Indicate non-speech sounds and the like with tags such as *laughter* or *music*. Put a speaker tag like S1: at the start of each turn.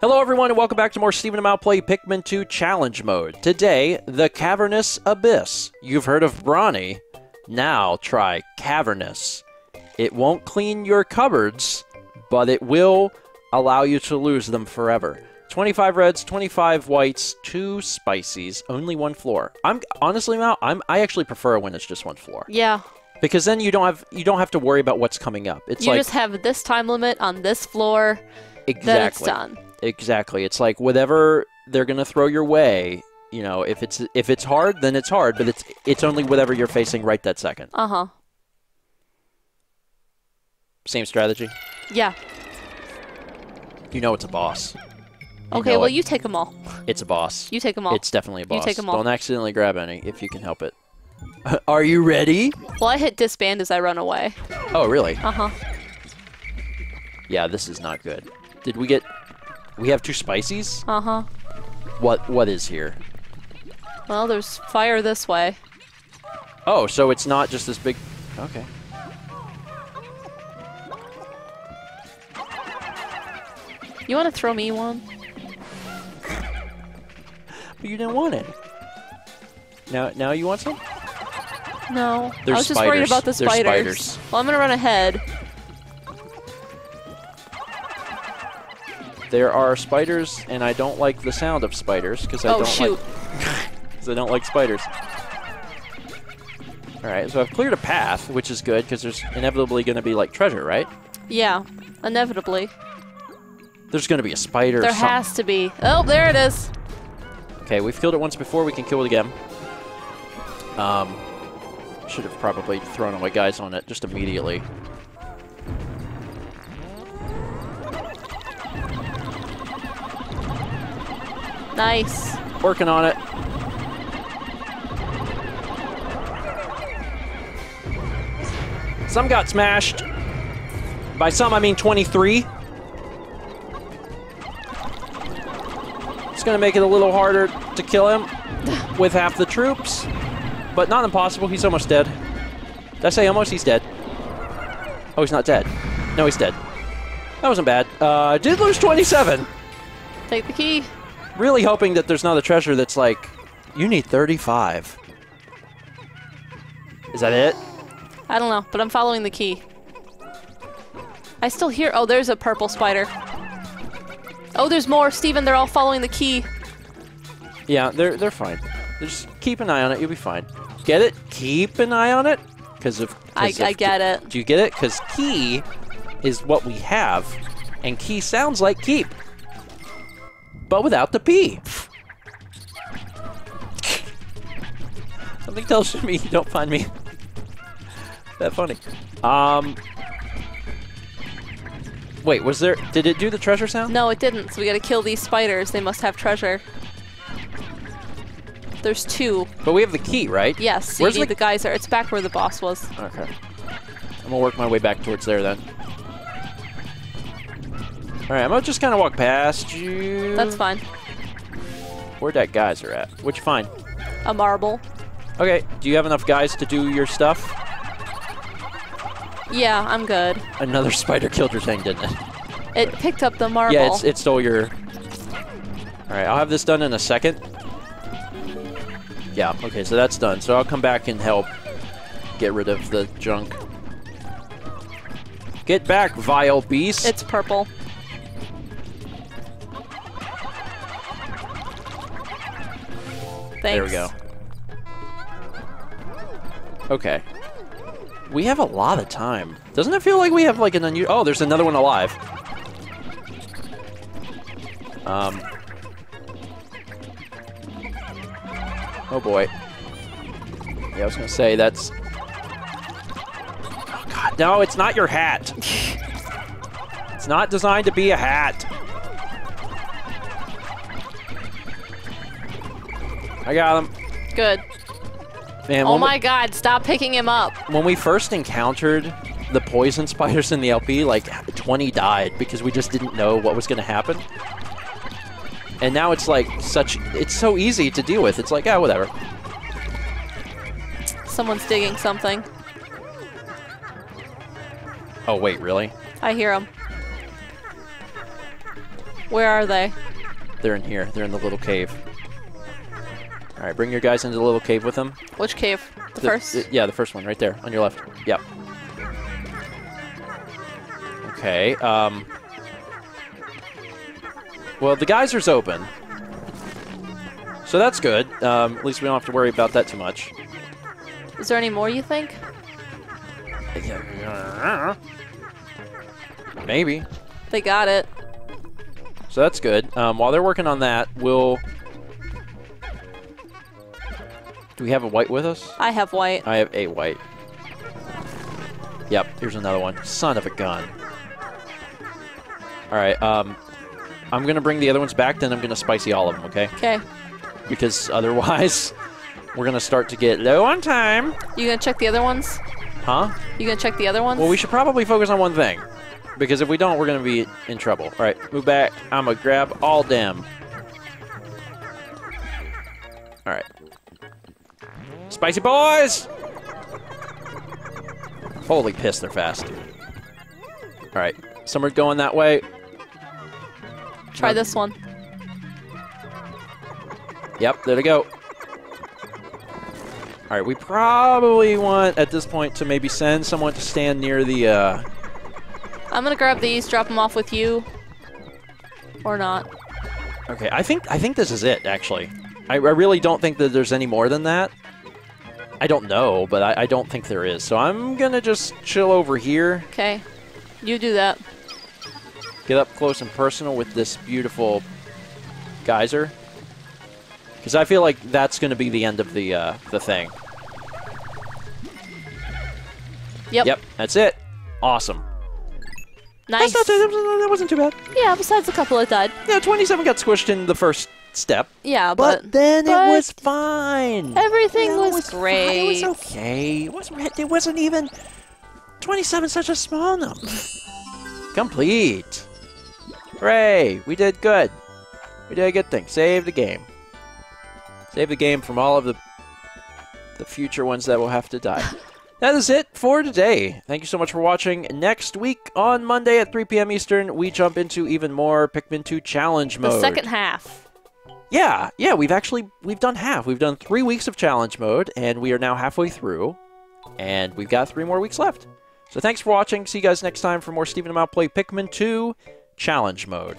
S1: Hello, everyone, and welcome back to more Stephen and Mal Play Pikmin 2 Challenge Mode. Today, the Cavernous Abyss. You've heard of Brawny. Now try Cavernous. It won't clean your cupboards, but it will allow you to lose them forever. 25 reds, 25 whites, two spices, only one floor. I'm honestly now I'm I actually prefer when it's just one floor
S2: Yeah.
S1: because then you don't have you don't have to worry about what's coming up. It's
S2: you
S1: like
S2: just have this time limit on this floor, Exactly. then it's done.
S1: Exactly. It's like whatever they're gonna throw your way. You know, if it's if it's hard, then it's hard, but it's it's only whatever you're facing right that second.
S2: Uh huh.
S1: Same strategy.
S2: Yeah.
S1: You know it's a boss. You
S2: Okay, well,
S1: it.
S2: you take them all.
S1: It's a boss.
S2: You take them all.
S1: It's definitely a boss.
S2: You take them all.
S1: Don't accidentally grab any if you can help it. *laughs* Are you ready?
S2: Well, I hit disband as I run away.
S1: Oh, really?
S2: Uh huh.
S1: Yeah, this is not good. Did we get? We have two spices.
S2: Uh huh.
S1: What? What is here?
S2: Well, there's fire this way.
S1: Oh, so it's not just this big. Okay.
S2: You want to throw me one?
S1: But you didn't want it. Now, now you want some?
S2: No.
S1: There's
S2: I was just worried about the spiders.
S1: spiders.
S2: Well, I'm gonna run ahead.
S1: There are spiders, and I don't like the sound of spiders because I
S2: oh
S1: don't
S2: shoot!
S1: like *laughs* because I don't like spiders. All right, so I've cleared a path, which is good because there's inevitably going to be like treasure, right?
S2: Yeah. Inevitably,
S1: There's going to be a spider. or
S2: there has to be. Oh, there it is.
S1: Okay, we've killed it once before. We can kill it again. Um, should have probably thrown away guys on it just immediately.
S2: Nice.
S1: Working on it. Some got smashed. By some, I mean 23. It's going to make it a little harder to kill him *laughs* with half the troops, but not impossible. He's almost dead. Did I say almost? He's dead. Oh, he's not dead. No, he's dead. That wasn't bad. Uh, did lose 27
S2: Take the key.
S1: Really hoping that there's not a treasure that's like, you need 35. Is that it?
S2: I don't know, but I'm following the key. I still hear. Oh, there's a purple spider. Oh, there's more, Stephen. They're all following the key.
S1: Yeah, they're they're fine. Just keep an eye on it. You'll be fine. Get it? Keep an eye on it. Because of. 'cause
S2: I,
S1: of-
S2: I get it.
S1: Do you get it? Because key is what we have, and key sounds like keep, but without the p. Something tells me you don't find me that funny. Um. Wait, was there? Did it do the treasure sound?
S2: No, it didn't. So we gotta kill these spiders. They must have treasure. There's two.
S1: But we have the key, right?
S2: Yes.
S1: Where's the-
S2: the geyser. It's back where the boss was.
S1: Okay. I'm gonna work my way back towards there then. Alright, I'm gonna just kind of walk past you.
S2: That's fine.
S1: Where'd that geyser at? Which find?
S2: A marble.
S1: Okay, do you have enough guys to do your stuff?
S2: Yeah, I'm good.
S1: Another spider killed your thing, didn't it?
S2: It picked up the marble.
S1: Yeah, it's, it stole your... Alright, I'll have this done in a second. Yeah, okay, so that's done. So I'll come back and help get rid of the junk. Get back, vile beast!
S2: It's purple. Thanks.
S1: There we go. Okay. We have a lot of time. Doesn't it feel like we have like an unusual... Oh, there's another one alive. Um. Oh boy. Yeah, I was gonna say that's... Oh god, no, it's not your hat. *laughs* it's not designed to be a hat. I got him.
S2: Good.
S1: Man,
S2: Oh my god, stop picking him up.
S1: when we first encountered the poison spiders in the LP, like 20 died because we just didn't know what was going to happen. And now it's like such, it's so easy to deal with. It's like, ah, whatever.
S2: Someone's digging something.
S1: Oh, wait, really?
S2: I hear them. Where are they?
S1: They're in here. They're in the little cave. All right, bring your guys into the little cave with them.
S2: Which cave? The, first?
S1: the- yeah, the first one right there on your left. Yep. Okay. Um. Well, the geyser's open, so that's good. Um, at least we don't have to worry about that too much.
S2: Is there any more you think?
S1: Maybe.
S2: They got it.
S1: So that's good. Um, while they're working on that, we'll. Do we have a white with us?
S2: I have white.
S1: I have a white. Yep, here's another one. Son of a gun. All right, um, I'm gonna bring the other ones back. Then I'm gonna spicy all of them, okay?
S2: Okay.
S1: Because *laughs* otherwise, we're gonna start to get low on time.
S2: You gonna check the other ones?
S1: Huh?
S2: You gonna check the other ones?
S1: Well, we should probably focus on one thing. Because if we don't, we're gonna be in trouble. All right, move back. I'm gonna grab all them. All right. Spicy boys! Holy piss, they're fast. All right, some are going that way.
S2: Try this one.
S1: Yep, there they go. All right, we probably want at this point to maybe send someone to stand near the. Uh,
S2: I'm gonna grab these, drop them off with you. Or not.
S1: okay, I think I think this is it. Actually, I, I really don't think that there's any more than that. I don't know, but I, I don't think there is. So I'm gonna just chill over here,
S2: Okay. You do that.
S1: get up close and personal with this beautiful geyser, because I feel like that's gonna be the end of the uh, the thing.
S2: Yep.
S1: Yep, that's it. Awesome.
S2: Nice.
S1: That's not that wasn't too bad.
S2: Yeah, besides a couple that died.
S1: Yeah, 27 got squished in the first step.
S2: Yeah,
S1: But,
S2: but,
S1: then
S2: but
S1: it was fine.
S2: everything was,
S1: fine.
S2: great.
S1: It was okay. It wasn't, it wasn't even 27 such a small number. *laughs* Complete. Hooray. We did good. We did a good thing. Save the game. Save the game from all of the the future ones that will have to die. *laughs* That is it for today. Thank you so much for watching. Next week on Monday at 3 p.m. Eastern, we jump into even more Pikmin 2 challenge Mode.
S2: the second half.
S1: Yeah, yeah, we've actually we've done half. We've done three weeks of challenge mode, and we are now halfway through, and we've got three more weeks left. So thanks for watching. See you guys next time for more Stephen and Mal play Pikmin 2 challenge mode.